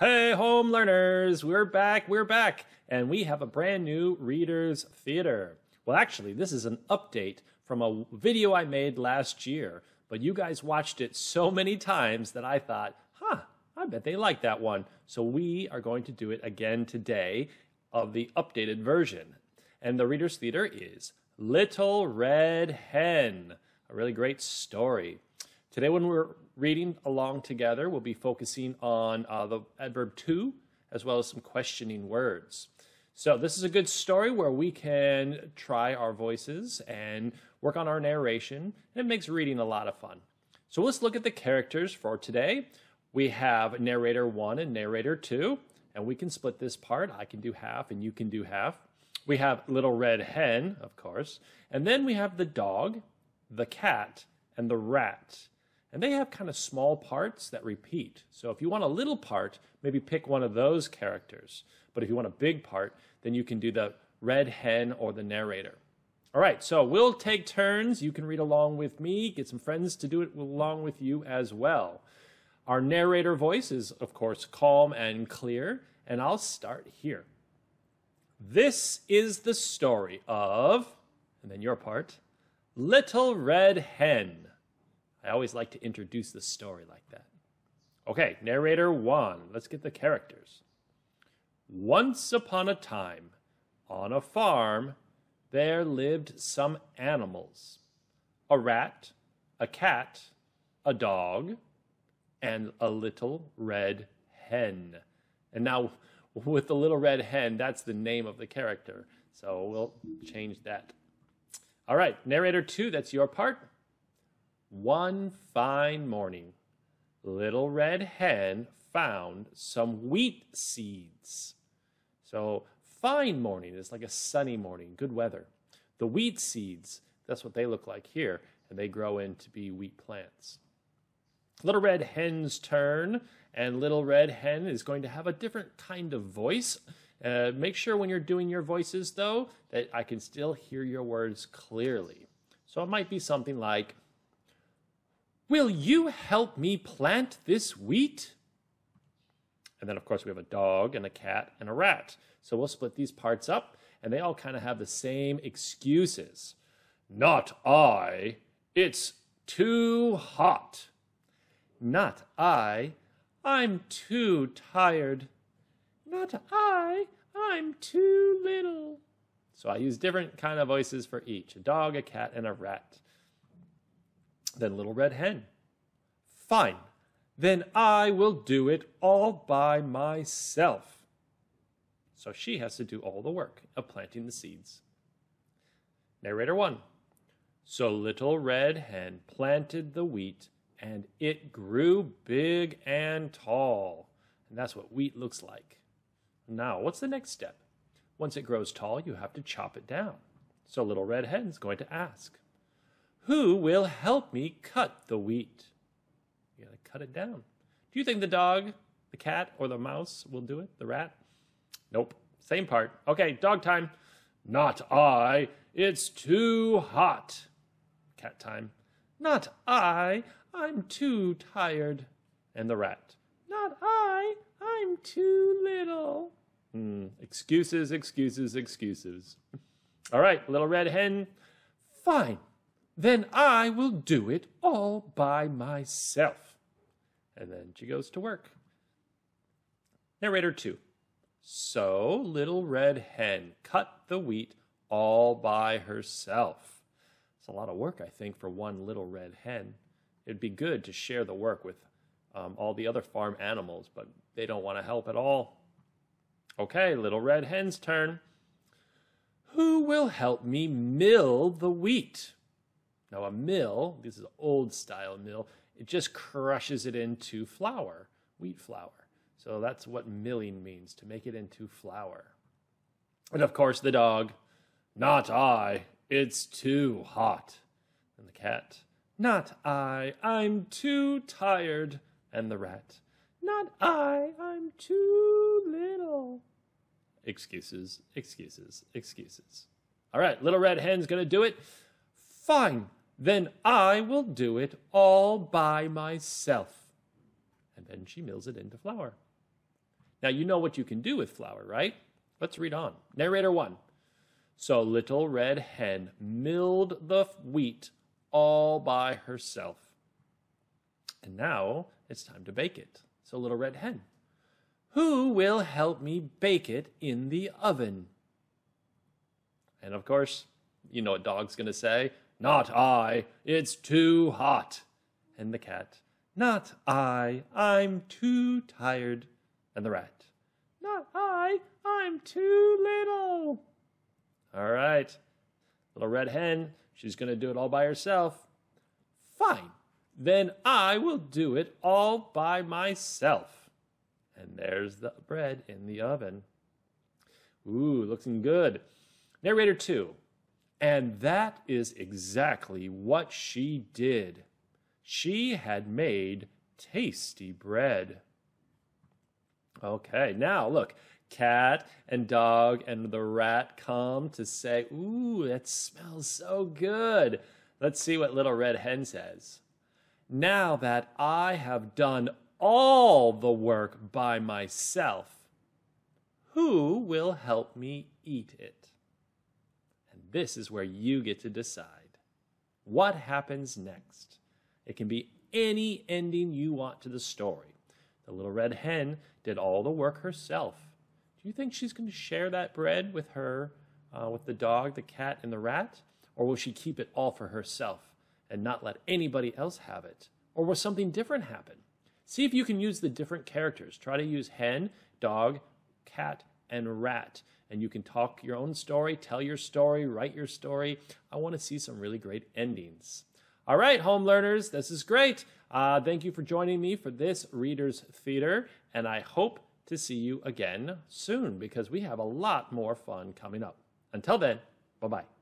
Hey, home learners, we're back, we're back, and we have a brand new Readers Theater. Well, actually, this is an update from a video I made last year, but you guys watched it so many times that I thought, huh, I bet they like that one. So we are going to do it again today of the updated version. And the Readers Theater is Little Red Hen, a really great story. Today, when we're reading along together, we'll be focusing on uh, the adverb to, as well as some questioning words. So, this is a good story where we can try our voices and work on our narration. And it makes reading a lot of fun. So, let's look at the characters for today. We have narrator one and narrator two, and we can split this part. I can do half, and you can do half. We have Little Red Hen, of course, and then we have the dog, the cat, and the rat. And they have kind of small parts that repeat. So if you want a little part, maybe pick one of those characters. But if you want a big part, then you can do the red hen or the narrator. All right, so we'll take turns. You can read along with me, get some friends to do it along with you as well. Our narrator voice is, of course, calm and clear, and I'll start here. This is the story of, and then your part, Little Red Hen. I always like to introduce the story like that. Okay, narrator one. Let's get the characters. Once upon a time, on a farm, there lived some animals a rat, a cat, a dog, and a little red hen. And now, with the little red hen, that's the name of the character. So we'll change that. All right, narrator two, that's your part. One fine morning, Little Red Hen found some wheat seeds. So, fine morning is like a sunny morning, good weather. The wheat seeds, that's what they look like here, and they grow into be wheat plants. Little Red Hen's turn, and Little Red Hen is going to have a different kind of voice. Uh, make sure when you're doing your voices, though, that I can still hear your words clearly. So it might be something like, Will you help me plant this wheat? And then, of course, we have a dog and a cat and a rat. So we'll split these parts up, and they all kind of have the same excuses. Not I. It's too hot. Not I. I'm too tired. Not I. I'm too little. So I use different kind of voices for each a dog, a cat, and a rat. Then Little Red Hen. Fine. Then I will do it all by myself. So she has to do all the work of planting the seeds. Narrator 1. So Little Red Hen planted the wheat, and it grew big and tall. And that's what wheat looks like. Now, what's the next step? Once it grows tall, you have to chop it down. So Little Red Hen's going to ask, who will help me cut the wheat? You gotta cut it down. Do you think the dog, the cat, or the mouse will do it? The rat? Nope. Same part. Okay, dog time. Not I. It's too hot. Cat time. Not I. I'm too tired. And the rat. Not I. I'm too little. Hmm. Excuses, excuses, excuses. All right, little red hen. Fine. Then I will do it all by myself. And then she goes to work. Narrator 2. So Little Red Hen cut the wheat all by herself. It's a lot of work, I think, for one little red hen. It'd be good to share the work with um, all the other farm animals, but they don't want to help at all. Okay, Little Red Hen's turn. Who will help me mill the wheat? Now, a mill, this is old style mill, it just crushes it into flour, wheat flour. So that's what milling means, to make it into flour. And of course, the dog, not I, it's too hot. And the cat, not I, I'm too tired. And the rat, not I, I'm too little. Excuses, excuses, excuses. All right, little red hen's gonna do it. Fine, then I will do it all by myself. And then she mills it into flour. Now, you know what you can do with flour, right? Let's read on. Narrator one. So Little Red Hen milled the wheat all by herself. And now it's time to bake it. So Little Red Hen, who will help me bake it in the oven? And of course, you know what Dog's going to say? Not I, it's too hot. And the cat, Not I, I'm too tired. And the rat, Not I, I'm too little. All right, little red hen, she's going to do it all by herself. Fine, then I will do it all by myself. And there's the bread in the oven. Ooh, looking good. Narrator two. And that is exactly what she did. She had made tasty bread. Okay, now look, cat and dog and the rat come to say, Ooh, that smells so good. Let's see what Little Red Hen says. Now that I have done all the work by myself, who will help me eat it? This is where you get to decide. What happens next? It can be any ending you want to the story. The little red hen did all the work herself. Do you think she's going to share that bread with her, uh, with the dog, the cat, and the rat? Or will she keep it all for herself and not let anybody else have it? Or will something different happen? See if you can use the different characters. Try to use hen, dog, cat, and rat and you can talk your own story, tell your story, write your story. I want to see some really great endings. All right, home learners, this is great. Uh, thank you for joining me for this Reader's Theater, and I hope to see you again soon because we have a lot more fun coming up. Until then, bye bye.